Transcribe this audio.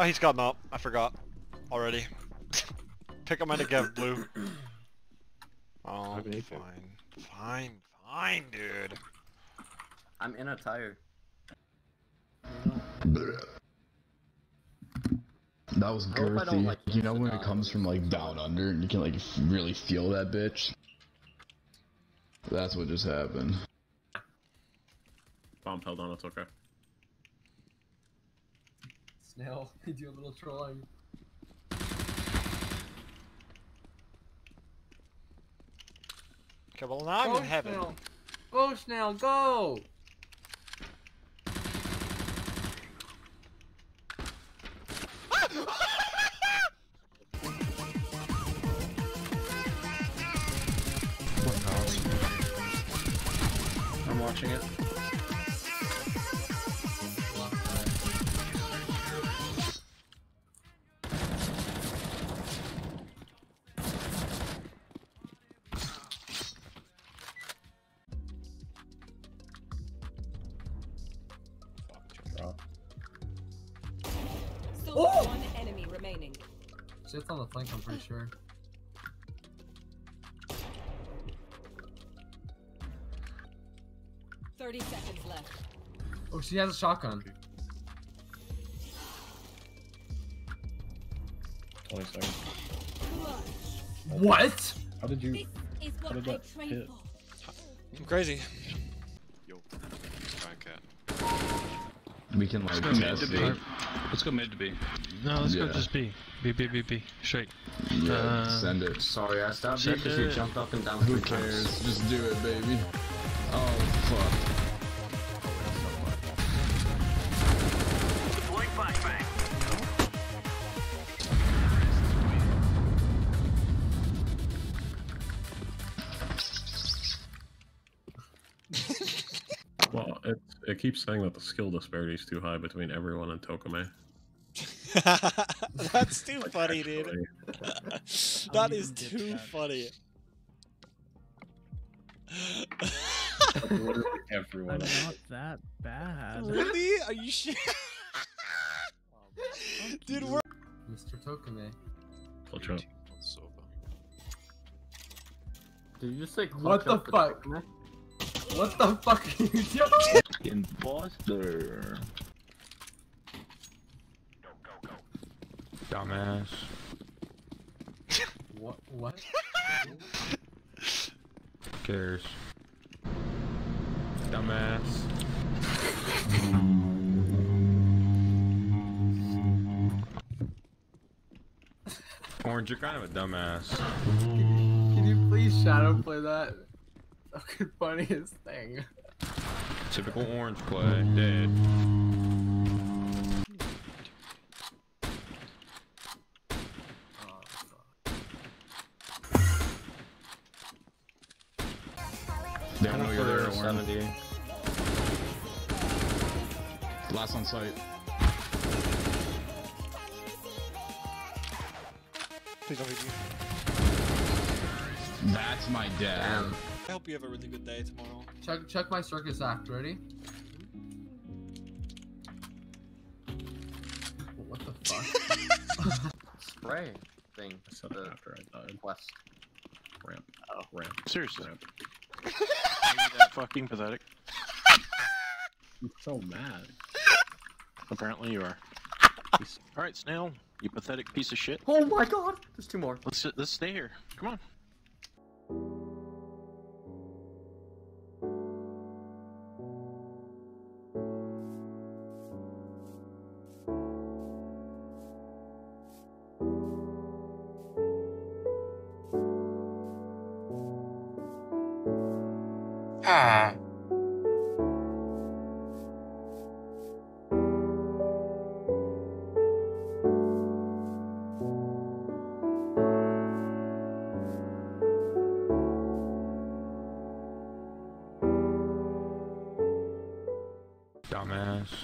Oh, he's got him up. I forgot. Already. Pick him out again, blue. Oh, have an fine. Fine, fine, dude. I'm in a tire. That was I hope I don't, girthy. like, you know when it comes from like down under and you can like really feel that bitch? That's what just happened. Bomb held on, it's okay. Snail, you do a little trolling. Okay, well now I'm Go, in heaven. Snail. Go, Snail, go! I'm watching it. Drop. Still Oh! one enemy remaining. Shit's on the flank, I'm pretty sure. Thirty seconds left. Oh, she has a shotgun. 20 seconds. What? How did you? This is How what did that hit? I'm crazy. Yo, Frank cat. We can like Let's go mid to B. it. Let's go mid to B. No, let's Yeah. go just B. B, B, B, B. Straight. Yeah, Uh, send it. Sorry, I stabbed you Send because you jumped up and down Who cares? Just do it, baby. Oh fuck. It, it keeps saying that the skill disparity is too high between everyone and Tokame. That's too funny, dude. That is too funny. like, literally everyone. not that bad. really? Are you sure? dude, we're Mr. Tokame. I'll try. Sova. Did you just say What the clutch up fuck? Tokame? What the fuck are you doing? Imposter. Dumbass. What? What? Who cares? Dumbass. Orange, you're kind of a dumbass. Can you please ShadowPlay that? Fucking funniest thing. Typical orange play. Dead. Fuck. They don't know you're there. For Warren. 70. Last on site. Please don't hit me. That's my dad. Damn. I hope you have a really good day tomorrow. Check check my circus act. Ready? What the fuck? Spray thing. I said The that after I died. quest. Ramp. Oh. Ramp. Seriously. Ramp. Are you that fucking pathetic? I'm so mad. Apparently you are. Alright, Snail, you pathetic piece of shit. Oh my god! There's two more. Let's let's stay here. Come on. Dumbass.